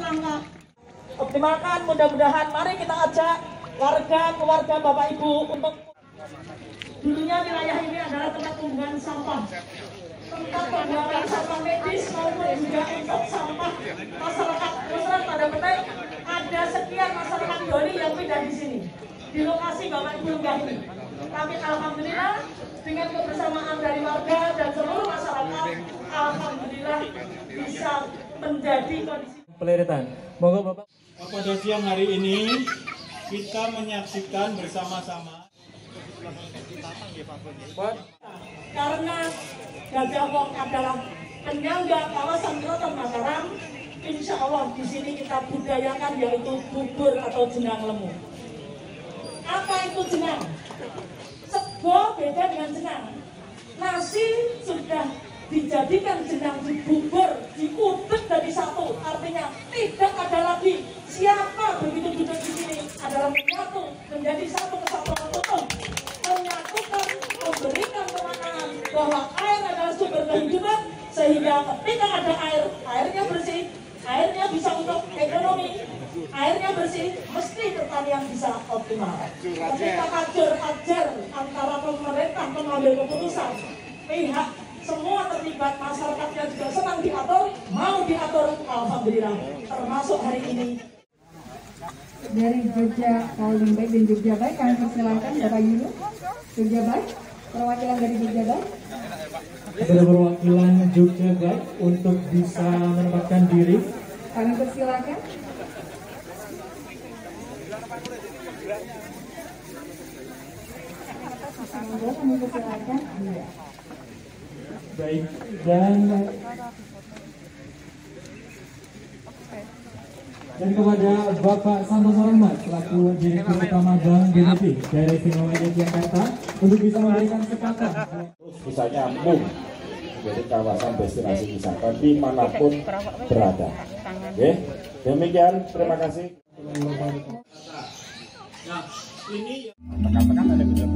langkah optimalkan mudah-mudahan. Mari kita ajak warga keluarga Bapak Ibu untuk dulunya wilayah ini adalah tempat pembuangan sampah. Tempat pembuangan sampah medis maupun juga untuk sampah masyarakat. Masyarakat pada petik ada sekian masyarakat Yoni yang pindah di sini. Di lokasi Bapak Ibu Lenggah ini. Tapi Alhamdulillah dengan kebersamaan dari warga dan seluruh masyarakat Alhamdulillah bisa menjadi kondisi Peliritan. Monggo Bapak. Pada siang hari ini kita menyaksikan bersama-sama karena Gajah Wong adalah penyangga kawasan Keraton Mataram Insya Allah di sini kita budayakan yaitu bubur atau jenang lemu. Apa itu jenang? Sego beda dengan jenang. Nasi sudah dijadikan jenang dibubur, diudek dari satu. Artinya tidak ada lagi siapa begitu duduk di sini adalah menyatu menjadi satu kesatuan utuh menyatukan memberikan kemaknaan bahwa air adalah sumber kehidupan sehingga ketika ada air airnya bersih airnya bisa untuk ekonomi airnya bersih mesti pertanian bisa optimal. Ketika kajar ajar antara pemerintah pengambil keputusan. Pihak semua terlibat masyarakatnya juga senang diatur mau diatur alhamdulillah. Termasuk hari ini. Dari Jogja Holding Bank dan Jogja Bank kami persilakan Bapak Yunus Jogja Bank perwakilan dari Jogja Bank Ada perwakilan Jogja Guide untuk bisa menempatkan diri. kami persilakan. Kami persilakan. Iya. Baik. Dan dan kepada Bapak Santoso Rahmat selaku Direktur Utama Bank BNP Daerah Istimewa Yogyakarta untuk bisa memberikan kesempatan bisa nyambung menjadi kawasan destinasi wisata di mana pun berada. Oke, demikian terima kasih. Nah, ini ekonomi mereka